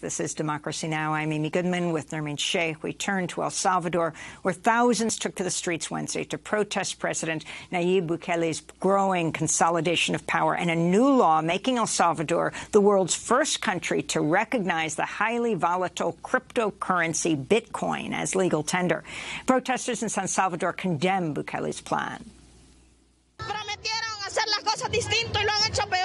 This is Democracy Now! I'm Amy Goodman with Nermeen Sheikh. We turn to El Salvador, where thousands took to the streets Wednesday to protest President Nayib Bukele's growing consolidation of power and a new law making El Salvador the world's first country to recognize the highly volatile cryptocurrency Bitcoin as legal tender. Protesters in San Salvador condemn Bukele's plan.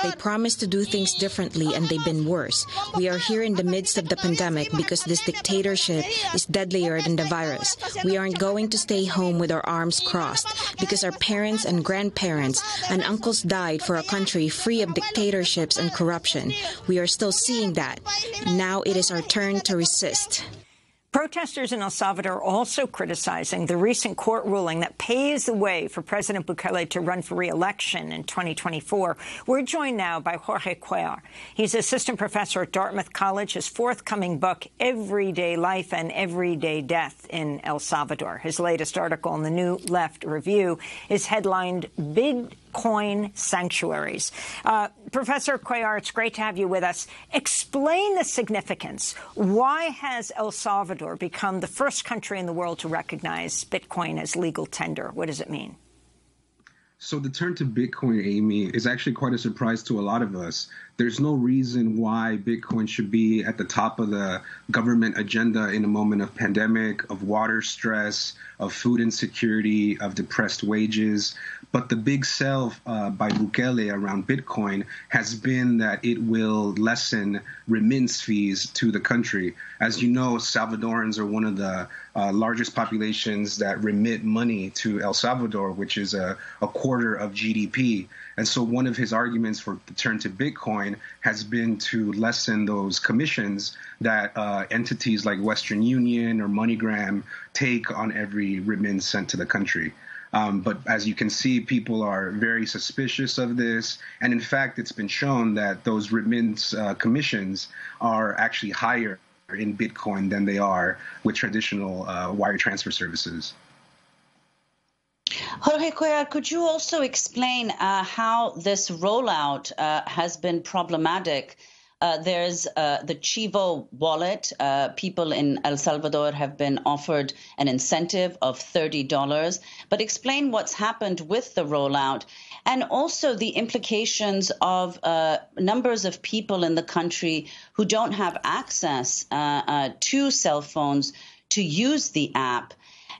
They promised to do things differently and they've been worse. We are here in the midst of the pandemic because this dictatorship is deadlier than the virus. We aren't going to stay home with our arms crossed because our parents and grandparents and uncles died for a country free of dictatorships and corruption. We are still seeing that. Now it is our turn to resist. Protesters in El Salvador also criticizing the recent court ruling that paves the way for President Bukele to run for re-election in 2024. We're joined now by Jorge Cuellar. He's assistant professor at Dartmouth College. His forthcoming book, Everyday Life and Everyday Death in El Salvador. His latest article in the New Left Review is headlined Bit coin sanctuaries. Uh, Professor Cuellar, it's great to have you with us. Explain the significance. Why has El Salvador become the first country in the world to recognize Bitcoin as legal tender? What does it mean? So the turn to Bitcoin, Amy, is actually quite a surprise to a lot of us. There's no reason why Bitcoin should be at the top of the government agenda in a moment of pandemic, of water stress, of food insecurity, of depressed wages. But the big sell uh, by Bukele around Bitcoin has been that it will lessen remittance fees to the country. As you know, Salvadorans are one of the uh, largest populations that remit money to El Salvador, which is a, a quarter of GDP. And so one of his arguments for the turn to Bitcoin has been to lessen those commissions that uh, entities like Western Union or MoneyGram take on every remittance sent to the country. Um, but as you can see, people are very suspicious of this. And in fact, it's been shown that those remittance uh, commissions are actually higher in Bitcoin than they are with traditional uh, wire transfer services. Jorge Cuellar, could you also explain uh, how this rollout uh, has been problematic uh, there's uh, the Chivo wallet. Uh, people in El Salvador have been offered an incentive of $30. But explain what's happened with the rollout and also the implications of uh, numbers of people in the country who don't have access uh, to cell phones to use the app.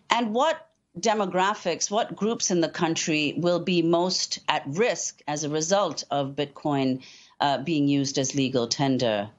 And what demographics, what groups in the country will be most at risk as a result of Bitcoin uh, being used as legal tender?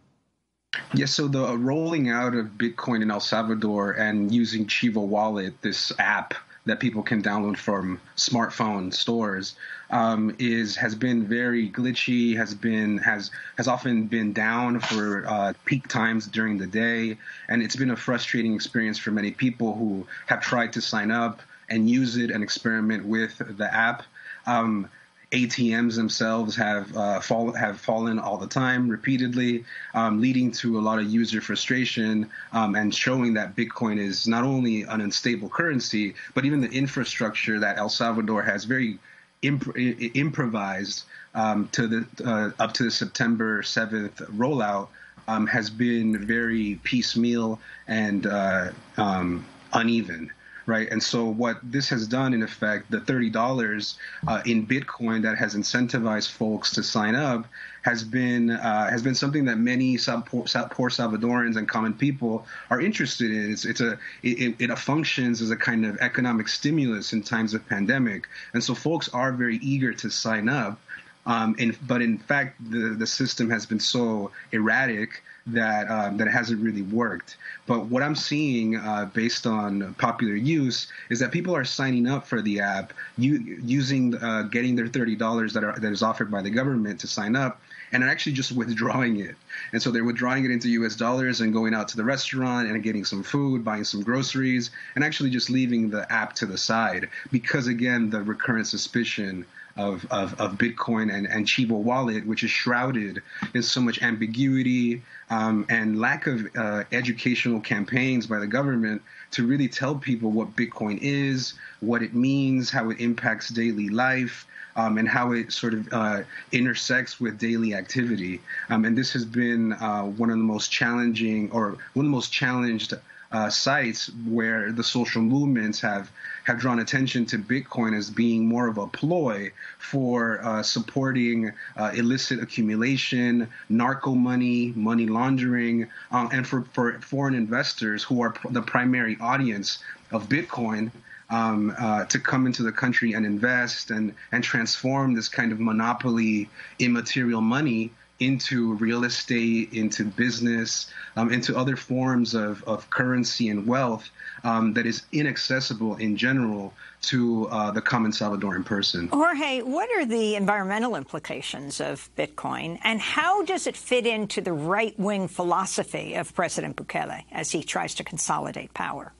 Yes, so the rolling out of Bitcoin in El Salvador and using Chivo Wallet, this app that people can download from smartphone stores, um, is has been very glitchy. Has been has has often been down for uh, peak times during the day, and it's been a frustrating experience for many people who have tried to sign up and use it and experiment with the app. Um, ATMs themselves have uh, fall, have fallen all the time, repeatedly, um, leading to a lot of user frustration um, and showing that Bitcoin is not only an unstable currency, but even the infrastructure that El Salvador has very imp- improvised um, to the uh, up to the September 7th rollout um, has been very piecemeal and uh, um, uneven right? And so what this has done, in effect, the thirty dollars uh, in Bitcoin that has incentivized folks to sign up has been uh, has been something that many poor, poor Salvadorans and common people are interested in. It's it's a it, it functions as a kind of economic stimulus in times of pandemic, and so folks are very eager to sign up. Um, and, but in fact, the the system has been so erratic that um, that hasn't really worked. But what I'm seeing uh, based on popular use is that people are signing up for the app, u- using uh, getting their thirty dollars that are that is offered by the government to sign up, and are actually just withdrawing it. And so they're withdrawing it into U.S. dollars and going out to the restaurant and getting some food, buying some groceries, and actually just leaving the app to the side because again the recurrent suspicion of, of, of Bitcoin and, and Chivo Wallet, which is shrouded in so much ambiguity um, and lack of uh, educational campaigns by the government to really tell people what Bitcoin is, what it means, how it impacts daily life. Um, and how it sort of uh, intersects with daily activity. Um, and this has been uh, one of the most challenging, or one of the most challenged uh, sites where the social movements have have drawn attention to Bitcoin as being more of a ploy for uh, supporting uh, illicit accumulation, narco money, money laundering, um, and for, for foreign investors who are pr- the primary audience of Bitcoin. Um, uh, to come into the country and invest and and transform this kind of monopoly immaterial money into real estate, into business, um, into other forms of, of currency and wealth um, that is inaccessible in general to uh, the common Salvadoran person. Jorge, what are the environmental implications of Bitcoin, and how does it fit into the right-wing philosophy of President Bukele as he tries to consolidate power?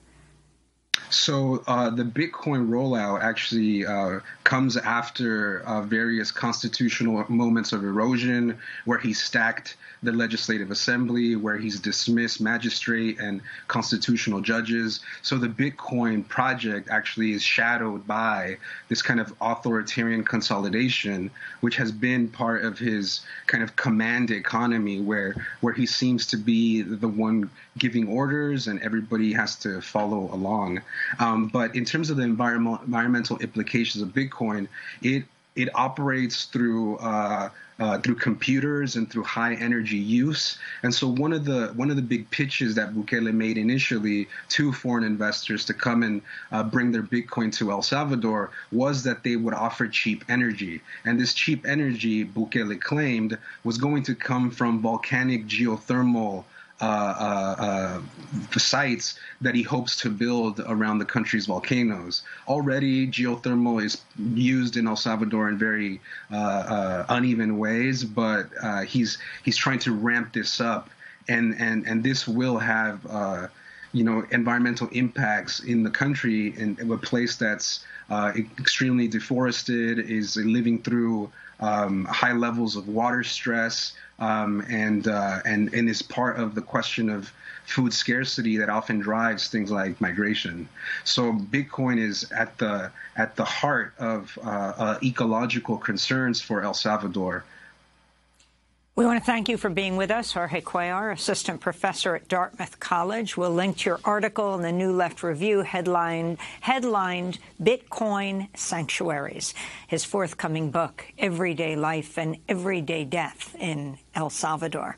So uh, the Bitcoin rollout actually uh, comes after uh, various constitutional moments of erosion, where he stacked the Legislative Assembly, where he's dismissed magistrate and constitutional judges. So the Bitcoin project actually is shadowed by this kind of authoritarian consolidation, which has been part of his kind of command economy, where where he seems to be the one giving orders and everybody has to follow along. Um, but in terms of the environmental environmental implications of Bitcoin, it it operates through uh, uh, through computers and through high energy use. And so one of the one of the big pitches that Bukele made initially to foreign investors to come and uh, bring their Bitcoin to El Salvador was that they would offer cheap energy. And this cheap energy, Bukele claimed, was going to come from volcanic geothermal uh, uh, uh, sites that he hopes to build around the country's volcanoes. Already, geothermal is used in El Salvador in very uh, uh, uneven ways, but uh, he's he's trying to ramp this up, and and and this will have you know environmental impacts in the country in, in a place that's extremely deforested, is living through um, high levels of water stress, um, and uh, and and is part of the question of food scarcity that often drives things like migration. So Bitcoin is at the at the heart of uh, uh, ecological concerns for El Salvador. We want to thank you for being with us, Jorge Cuellar, assistant professor at Dartmouth College. We'll link to your article in the New Left Review headlined, headlined Bitcoin Sanctuaries, his forthcoming book, Everyday Life and Everyday Death in El Salvador.